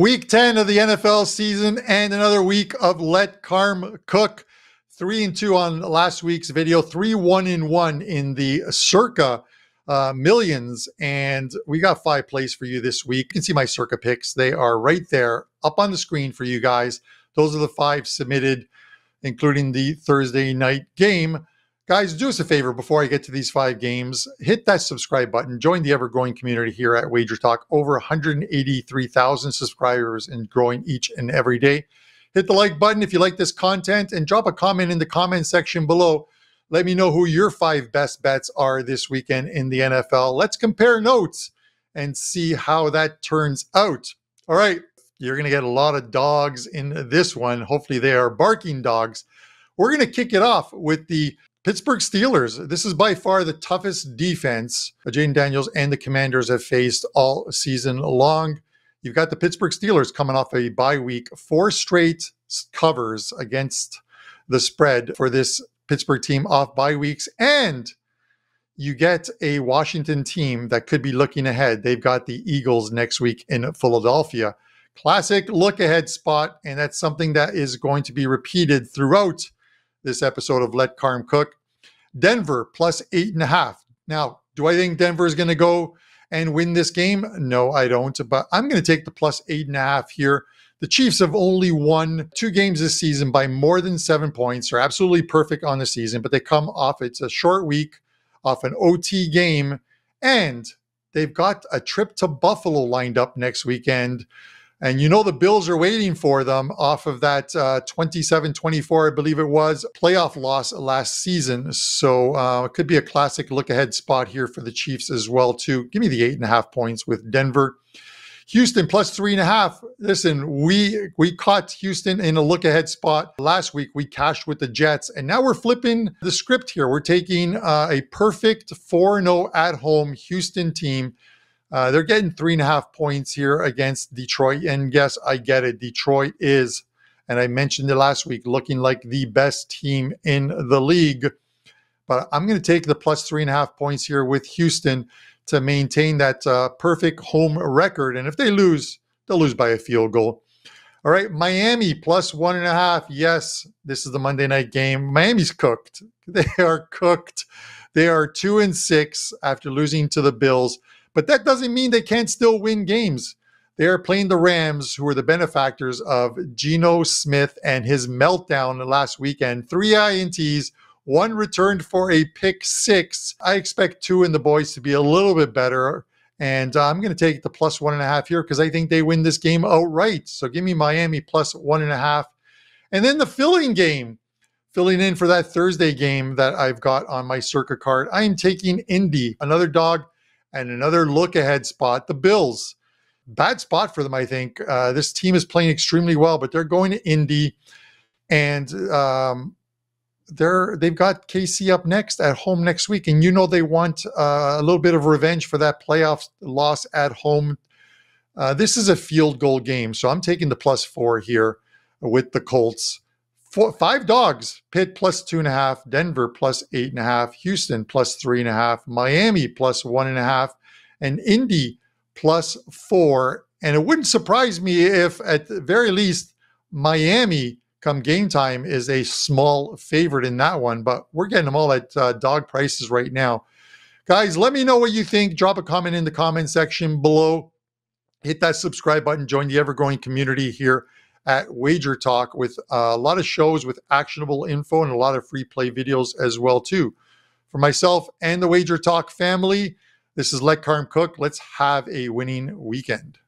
Week 10 of the NFL season and another week of Let Carm Cook. Three and two on last week's video, three one and one in the circa uh, millions. And we got five plays for you this week. You can see my circa picks. They are right there up on the screen for you guys. Those are the five submitted, including the Thursday night game. Guys, do us a favor before I get to these five games. Hit that subscribe button. Join the ever growing community here at WagerTalk. Over 183,000 subscribers and growing each and every day. Hit the like button if you like this content and drop a comment in the comment section below. Let me know who your five best bets are this weekend in the NFL. Let's compare notes and see how that turns out. All right, you're going to get a lot of dogs in this one. Hopefully, they are barking dogs. We're going to kick it off with the Pittsburgh Steelers. This is by far the toughest defense Jayden Daniels and the Commanders have faced all season long. You've got the Pittsburgh Steelers coming off a bye week, four straight covers against the spread for this Pittsburgh team off bye weeks. And you get a Washington team that could be looking ahead. They've got the Eagles next week in Philadelphia. Classic look ahead spot. And that's something that is going to be repeated throughout this episode of Let Carm Cook. Denver plus eight and a half. Now, do I think Denver is going to go and win this game? No, I don't. But I'm going to take the plus eight and a half here. The Chiefs have only won two games this season by more than seven points. They're absolutely perfect on the season, but they come off, it's a short week, off an OT game, and they've got a trip to Buffalo lined up next weekend. And you know, the Bills are waiting for them off of that uh, 27 uh, 24, I believe it was, playoff loss last season. So uh, it could be a classic look ahead spot here for the Chiefs as well, too. Give me the eight and a half points with Denver. Houston plus three and a half. Listen, we we caught Houston in a look ahead spot last week. We cashed with the Jets, and now we're flipping the script here. We're taking uh, a perfect 4 0 at home Houston team uh, they're getting three and a half points here against Detroit. And yes, I get it. Detroit is, and I mentioned it last week, looking like the best team in the league. But I'm going to take the plus three and a half points here with Houston to maintain that uh, perfect home record. And if they lose, they'll lose by a field goal. All right, Miami plus one and a half. Yes, this is the Monday night game. Miami's cooked. They are cooked. They are two and six after losing to the Bills. But that doesn't mean they can't still win games. They are playing the Rams, who are the benefactors of Geno Smith and his meltdown last weekend. Three INTs, one returned for a pick six. I expect Tua and the boys to be a little bit better. And uh, I'm going to take the plus one and a half here because I think they win this game outright. So give me Miami plus one and a half. And then the filling game, filling in for that Thursday game that I've got on my circa card. I am taking Indy, another dog and another look ahead spot, the Bills. Bad spot for them, I think. Uh, this team is playing extremely well, but they're going to Indy, and um, they're they've got KC up next at home next week, and you know they want uh, a little bit of revenge for that playoff loss at home. Uh, this is a field goal game, so I'm taking the plus four here with the Colts. Four, five dogs, Pitt plus two and a half, Denver plus eight and a half, Houston plus three and a half, Miami plus one and a half, and Indy plus four. And it wouldn't surprise me if, at the very least, Miami come game time is a small favorite in that one, but we're getting them all at uh, dog prices right now. Guys, let me know what you think. Drop a comment in the comment section below. Hit that subscribe button. Join the ever growing community here at WagerTalk with uh, a lot of shows with actionable info and a lot of free play videos as well too. For myself and the WagerTalk family, this is Let Carm Cook. Let's have a winning weekend.